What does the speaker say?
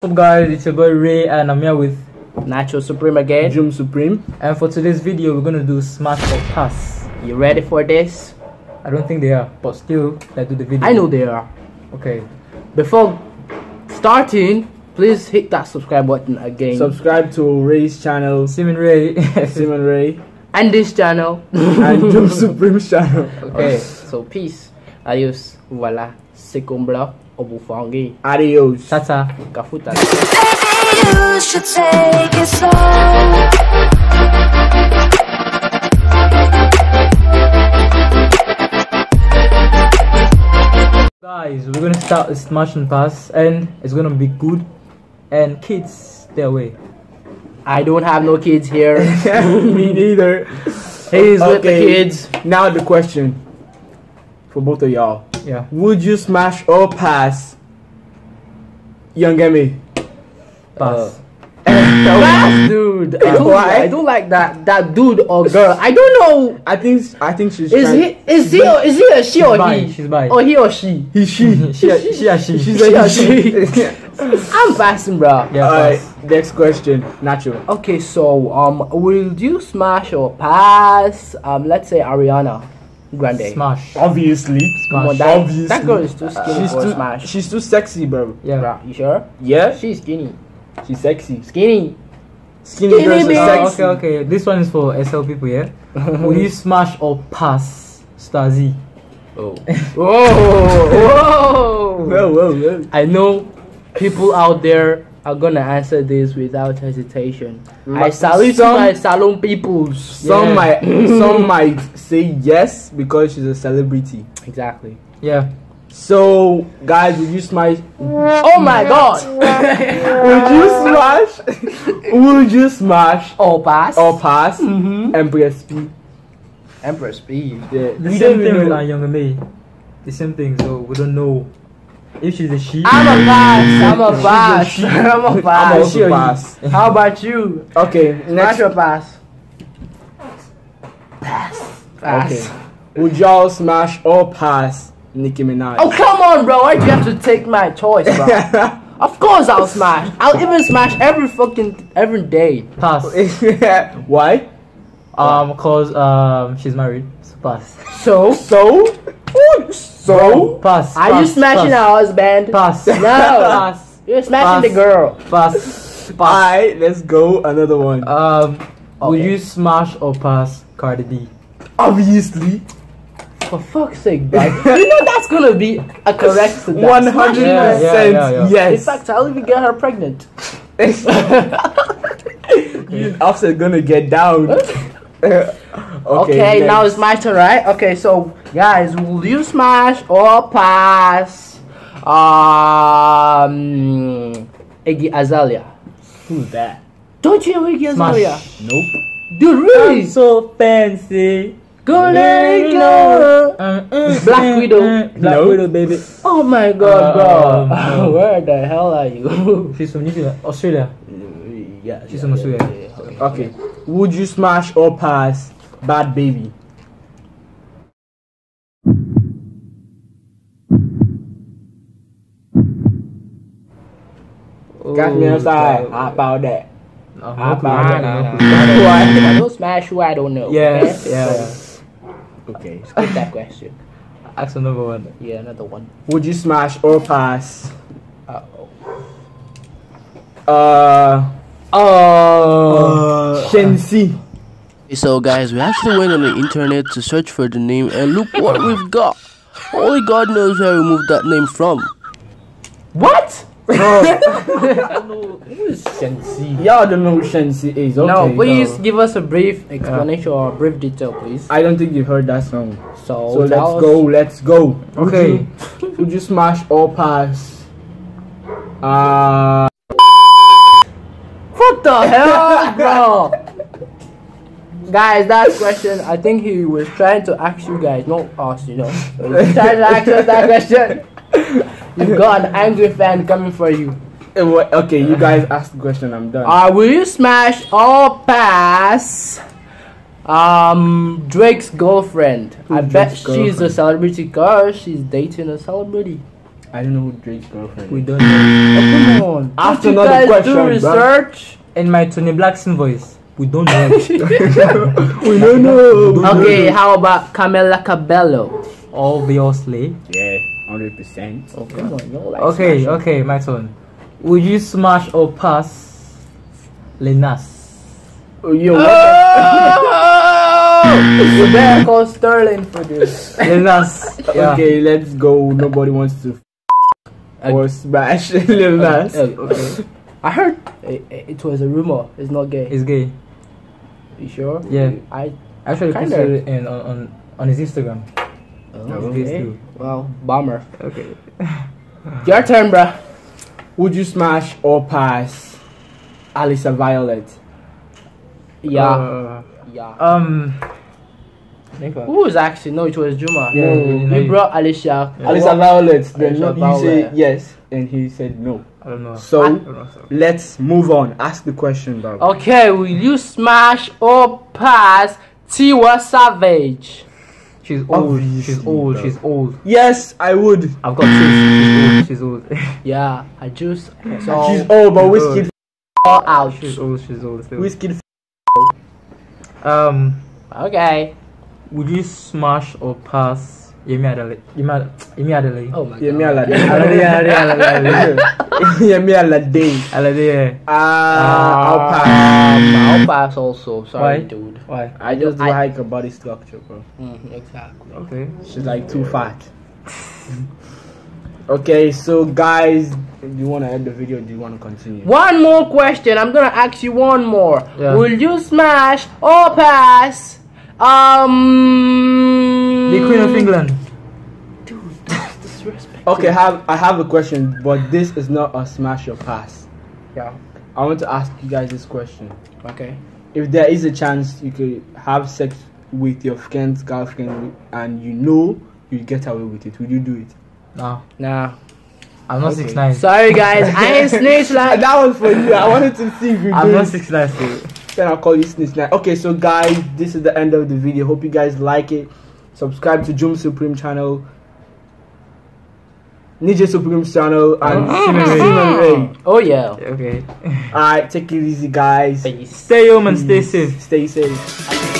What's up guys, it's your boy Ray and I'm here with Nejay Supreme again. Jum Supreme. and for today's video we're gonna do smash or pass. You ready for this? I don't think they are, but still let's do the video. I know they are. Okay. Before starting, please hit that subscribe button again. Subscribe to Ray's channel, Sim and Ray. Sim and Ray, and this channel. and Jum Supreme's channel. okay. so peace. Adios. Voilà. Secombla. Obufangi. Adios. Tata. Kafuta. Maybe you should take it slow. Guys, we're gonna start a smash and pass and it's gonna be good and kids stay away. I don't have no kids here. Me neither. He's with the kids. Now the question for both of y'all: Yeah. Would you smash or pass Young M.A? Pass. Pass, dude. I don't, Why? I don't like that that dude or girl. I don't know. I think I think she's. Is trying- he is he or is he a she or bi, he? she's bi. Or he or she? He she. she, a- she, a she. She's She a she. she? I'm passing, bro. yeah, Alright. pass. Next question. Natural. Okay, so um, will you smash or pass? Um, let's say Ariana Grande. Smash. Obviously. Come on, Smash. that, Obviously. that girl is too skinny She's for too. smash. She's too sexy, bro. Yeah. Bruh, you sure? Yeah. She's skinny. She's sexy. Skinny. Skinny, Skinny girls are bitch. Sexy. okay, okay. This one is for SL people, yeah? Will you smash or pass Stasi? Oh. Whoa! Whoa! Whoa, whoa, whoa. I know people out there are gonna answer this without hesitation. I Ma- salute some- my salon peoples. Some Yeah. might some might say yes because she's a celebrity. Exactly. Yeah. So guys, would you smash Oh my god! would you smash would you smash Oh, pass. or pass Mm-hmm. Empress P? Empress P. Yeah. The we same thing with our younger May. The same thing, so we don't know if she's a she. I'm a pass. I'm a bass. I'm a pass. she. I'm a I'm pass. also pass. How about you? Okay, Smash next or pass? Pass. Pass. Okay. Would y'all smash or pass Nicki Minaj? Oh come on, bro! Why do you have to take my choice, bro? of course I'll smash. I'll even smash every fucking every day. Pass. Why? Um, cause um she's married. So pass. So, So? So? Pass. are you smashing pass, our husband? Pass. No. pass. You're smashing Pass. the girl. Pass. Pass. Alright, let's go. Another one. Um, would Okay. you smash or pass Cardi B? Obviously. For fuck's sake, bro. you know that's gonna be a correct to that. One Smash hundred her. Yeah, yeah, percent yeah, yeah. In fact, I'll even get her pregnant. You Offset gonna get down. okay, Okay, now it's my turn, right? Okay, so guys, will you smash or pass? Um, Iggy Azalea. who's that? Don't you know Iggy Azalea? Smash. Nope. Dude, really? so fancy. Go let it go. Uh, Black Widow. Black No. Widow, baby. Oh my god, Uh, bro. um, Where the hell are you? She's from New Zealand, Australia. yeah, She's from Australia. Okay. Would you smash or pass Bhad Bhabie? Got me outside. How about that? Uh, How no clue, about that? clue, no I don't smash who I don't know. Yeah, okay? yeah, So, Okay. skip that question. Ask another one. Yeah, another one. Would you smash or pass? Uh-oh. Uh. Oh. Uh, Shensi. So guys, we actually went on the internet to search for the name and look what we've got. Only God knows where we moved that name from. What? Shensi. Y'all don't know who Shensi is. Okay. no, please so- give us a brief explanation or a brief detail, please. I don't think you've heard that song. So, So let's tell us- go. Let's go. Would Okay. you- Would you smash or pass? Uh. What the hell, bro? Guys, that question, I think he was trying to ask you guys, not us, you know. He was trying to ask us that question. You've got an angry fan coming for you. eh, Okay, you guys ask the question. I'm done. Uh, will you smash or pass um Drake's girlfriend? I Who's bet Drake's she's a celebrity cause she's dating a celebrity. I don't know who Drake's girlfriend is. We don't know. Come on. Ask Don't you another guys question, do bro. research? In my Tony Blackson voice, we don't know. We don't know. Okay, how about Camila Cabello? Obviously. Yeah, hundred percent. Oh, come on, you like Okay, smashing. okay, my turn. Would you smash or pass Lil Nas? Oh, yo, You better call Sterling for this. Lil Nas. Yeah. Okay, let's go. Nobody wants to f- or smash Lil Nas. Uh, okay. I heard it, it was a rumor. It's not gay. It's gay. you sure? Yeah. I. Actually, Kinda. posted it in, on, on, on his Instagram. Oh, He's gay okay. too. Well, bummer. Okay. Your turn, bruh. Would you smash or pass Alissa Violet? Yeah. Uh, yeah. um. Who was actually? No, it was Juma. Yeah, No, you know, We you- brought Alicia. Alissa Violet. Then Alisa no, you Violet. say yes, and he said no. I don't know. So don't know, so. let's move on. Ask the question, dog. Okay, will you smash or pass Tiwa Savage? She's old. Obviously, she's old. bro. She's old. Yes, I would. I've got two. She's old. She's old. Yeah, I just She's old, but whiskey, all out. she's old. She's old. Still. whiskey. Um. Okay. Would you smash or pass Yemi Adele? Yemi Ad- Yemi Adele. Oh my Yemi god. Alade. Alade, Alade, Alade, Alade. Yemi Alade. Alade, yeah. Ah, I'll pass. Um, I'll pass also. Sorry, Why? dude. Why? I just I- like her body structure, bro. Mm, exactly. Okay. She's like too fat. okay, so guys, do you want to end the video? Or do you want to continue? One more question. I'm gonna ask you one more. Yeah. Will you smash or pass? Um. The Queen of England. Dude, that's disrespect. Okay, have I have a question, but this is not a smash or pass. Yeah. I want to ask you guys this question. Okay. If there is a chance you could have sex with your friend's girlfriend and you know you get away with it, will you do it? No, Nah. I'm not Okay. six nine. Sorry, guys. I ain't snitch like. that was for you. I wanted to see if you I'm do not it. six nine still. Then I'll call you Snitch Night. Okay, so guys, this is the end of the video. Hope you guys like it. Subscribe to Jum Supreme channel, Nejay Supreme's channel, and oh. Sim and Ray. Oh yeah. Okay. Alright, take it easy, guys. Peace. Stay home and stay safe. Stay safe.